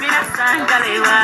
Mina sangalewa.